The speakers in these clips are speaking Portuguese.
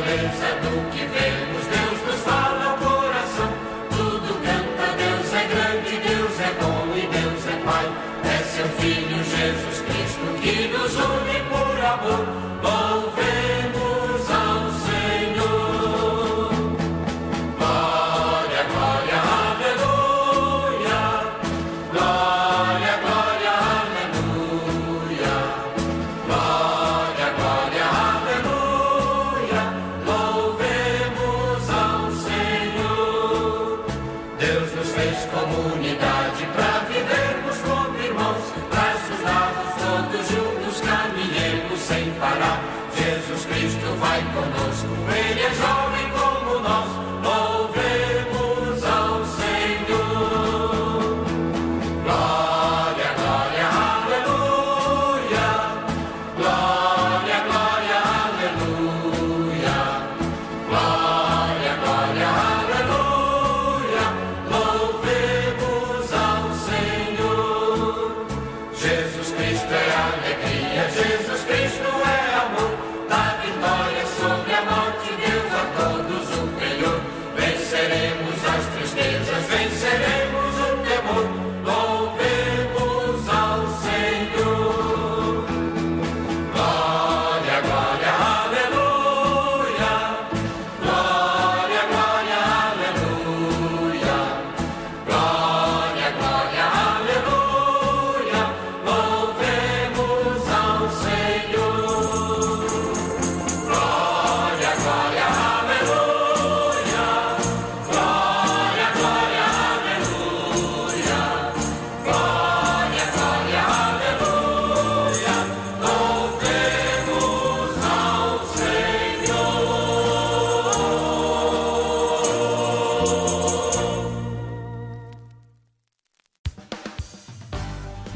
lives at fez comunidade para vivermos como irmãos. Braços dados, todos juntos, caminhemos sem parar. Jesus Cristo vai conosco. Yes.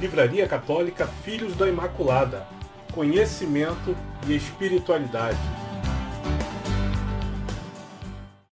Livraria Católica Filhos da Imaculada Conhecimento e Espiritualidade.